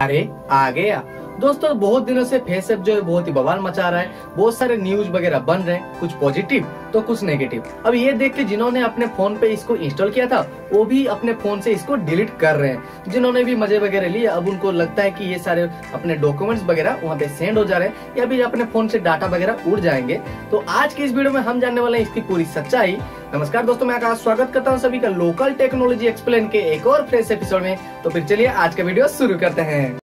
अरे आ गया। दोस्तों, बहुत दिनों से फेसएप जो है, बहुत ही बवाल मचा रहा है। बहुत सारे न्यूज़ वगैरह बन रहे हैं, कुछ पॉजिटिव तो कुछ नेगेटिव अब ये देख के जिन्होंने अपने फ़ोन पे इसको इंस्टॉल किया था, वो भी अपने फ़ोन से इसको डिलीट कर रहे हैं। जिन्होंने भी मज़े वगैरह लिए, अब उनको लगता है कि ये सारे अपने डॉक्यूमेंट्स वगैरह वहाँ पे सेंड हो जा रहे हैं। या फिर अपने फ़ोन से डाटा वगैरह उड़ जाएँगे। तो आज की इस वीडियो में हम जानने वाले हैं इसकी पूरी सच्चाई। नमस्कार दोस्तों, मैं आकाश, स्वागत करता हूँ सभी का लोकल टेक्नोलॉजी एक्सप्लेन के एक और फ्रेश एपिसोड में। तो फिर चलिए आज का वीडियो शुरू करते हैं।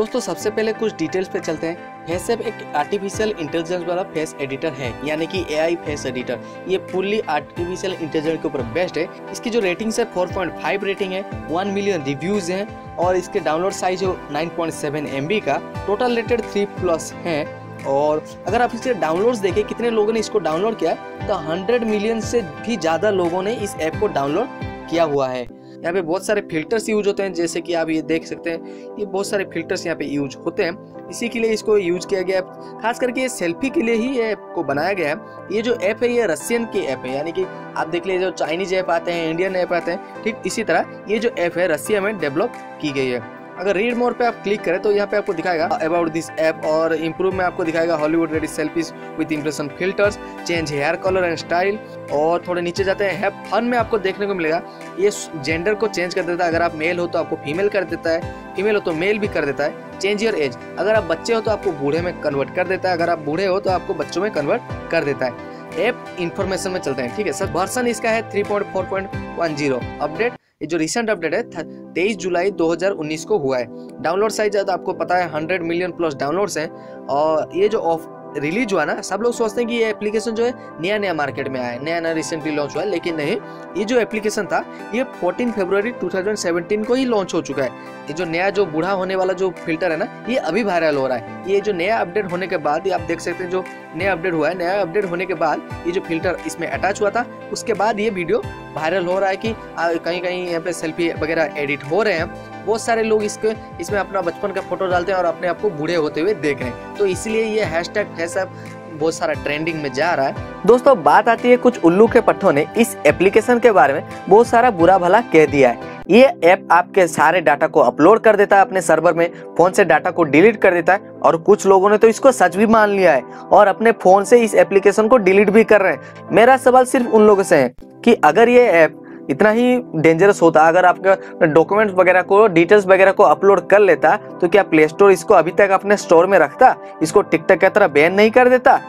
दोस्तों, सबसे पहले कुछ डिटेल्स पे चलते हैं। फेसएप एक आर्टिफिशियल इंटेलिजेंस वाला फेस एडिटर है, यानी कि एआई फेस एडिटर ये फुल्ली आर्टिफिशियल इंटेलिजेंस के ऊपर बेस्ड है। इसकी जो रेटिंग है 4.5 रेटिंग है 1 मिलियन रिव्यूज़ हैं, और इसके डाउनलोड साइज़ है 9.7 एमबी का। टोटल रेटेड 3 प्लस है, और अगर आप इसके डाउनलोड्स देखें, कितने लोगों ने इसको डाउनलोड किया तो 100 मिलियन से भी ज़्यादा लोगों ने इस ऐप को डाउनलोड किया हुआ है। यहाँ पे बहुत सारे फिल्टर्स यूज़ होते हैं, जैसे कि आप ये देख सकते हैं, ये बहुत सारे फिल्टर्स यहाँ पे यूज़ होते हैं। इसी के लिए इसको यूज़ किया गया है। खास करके ये सेल्फी के लिए ही ये ऐप को बनाया गया है। ये जो ऐप है, ये रशियन की ऐप है, यानी कि आप देख लीजिए, जो चाइनीज़ ऐप आते हैं इंडियन ऐप आते हैं, ठीक इसी तरह ये जो ऐप है रशिया में डेवलप की गई है। अगर रीड मोर पे आप क्लिक करें तो यहाँ पे आपको दिखाएगा अबाउट दिस ऐप और इम्प्रूव में आपको दिखाएगा Hollywood ready selfies with impression filters change hair colour and style और थोड़े नीचे जाते हैं हैव फन में आपको देखने को मिलेगा। ये जेंडर को चेंज कर देता है। अगर आप मेल हो तो आपको फीमेल कर देता है। फीमेल हो तो मेल भी कर देता है। चेंज योर एज अगर आप बच्चे हो तो आपको बूढ़े में कन्वर्ट कर देता है। अगर आप बूढ़े हो तो आपको बच्चों में कन्वर्ट कर देता है। ऐप इन्फॉर्मेशन में चलते हैं, ठीक है? सर वर्सन इसका है 3.4.10 अपडेट ये जो रिसेंट अपडेट है तेईस जुलाई 2019 को हुआ है। डाउनलोड साइज़ आपको पता है 100 मिलियन प्लस डाउनलोड्स हैं। और ये जो ऑफ़ रिलीज़ हुआ ना, सब लोग सोचते हैं कि ये एप्लीकेशन जो है नया नया मार्केट में आया नया नया रिसेंटली लॉन्च हुआ है, लेकिन नहीं, ये जो एप्लीकेशन था, ये 14 फरवरी 2017 को ही लॉन्च हो चुका है। ये जो नया, जो बूढ़ा होने वाला जो फ़िल्टर है ना, ये अभी वायरल हो रहा है। ये जो नया अपडेट होने के बाद, ये आप देख सकते हैं जो नया अपडेट हुआ है, नया अपडेट होने के बाद ये जो फ़िल्टर इसमें अटैच हुआ था, उसके बाद ये वीडियो वायरल हो रहा है कि कहीं कहीं यहाँ पे सेल्फी वगैरह एडिट हो रहे हैं। बहुत सारे लोग इसके, इसमें अपना बचपन का फ़ोटो डालते हैं और अपने आप को बूढ़े होते हुए देख रहे हैं। तो इसलिए ये हैश टैग बहुत सारा ट्रेंडिंग में जा रहा है। दोस्तों, बात आती है कुछ उल्लू के पट्टों ने इस एप्लीकेशन के बारे में बहुत सारा बुरा भला कह दिया है। ये ऐप आपके सारे डाटा को अपलोड कर देता है अपने सर्वर में फ़ोन से डाटा को डिलीट कर देता है और कुछ लोगों ने तो इसको सच भी मान लिया है और अपने फ़ोन से इस एप्लीकेशन को डिलीट भी कर रहे हैं। मेरा सवाल सिर्फ़ उन लोगों से है कि अगर ये ऐप इतना ही डेंजरस होता। अगर आपका डॉक्यूमेंट्स वगैरह को डिटेल्स वगैरह को अपलोड कर लेता तो क्या प्ले स्टोर इसको अभी तक अपने स्टोर में रखता? इसको टिकटॉक की तरह बैन नहीं कर देता?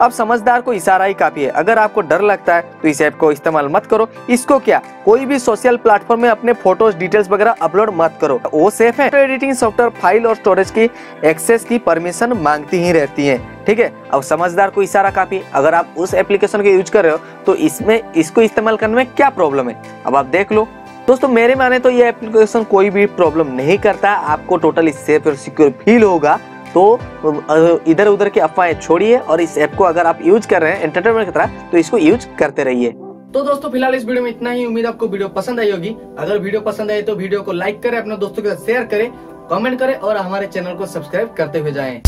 अब समझदार को इशारा ही काफ़ी है। अगर आपको डर लगता है तो इस ऐप को इस्तेमाल मत करो। इसको क्या? कोई भी सोशल प्लेटफॉर्म में अपने फ़ोटोज़ डिटेल्स वगैरह अपलोड मत करो। वो सेफ़ है। एडिटिंग सॉफ्टवेयर फ़ाइल और स्टोरेज की एक्सेस की परमिशन मांगती ही रहती है। ठीक है? अब समझदार को इशारा काफ़ी अगर आप उस एप्लीकेशन को यूज़ कर रहे हो तो इसमें, इसको इस्तेमाल करने में क्या प्रॉब्लम है? अब आप देख लो। दोस्तों, मेरे माने तो ये एप्लीकेशन कोई भी प्रॉब्लम नहीं करता। आपको टोटली सेफ़ और सिक्योर फील होगा। तो इधर उधर की अफवाहें छोड़िए और इस ऐप को अगर आप यूज़ कर रहे हैं एंटरटेनमेंट की तरह तो इसको यूज़ करते रहिए। तो दोस्तों, फ़िलहाल इस वीडियो में इतना ही। उम्मीद आपको वीडियो पसंद आई होगी। अगर वीडियो पसंद आई तो वीडियो को लाइक करें, अपने दोस्तों के साथ शेयर करें, कमेंट करें और हमारे चैनल को सब्सक्राइब करते हुए जाएँ।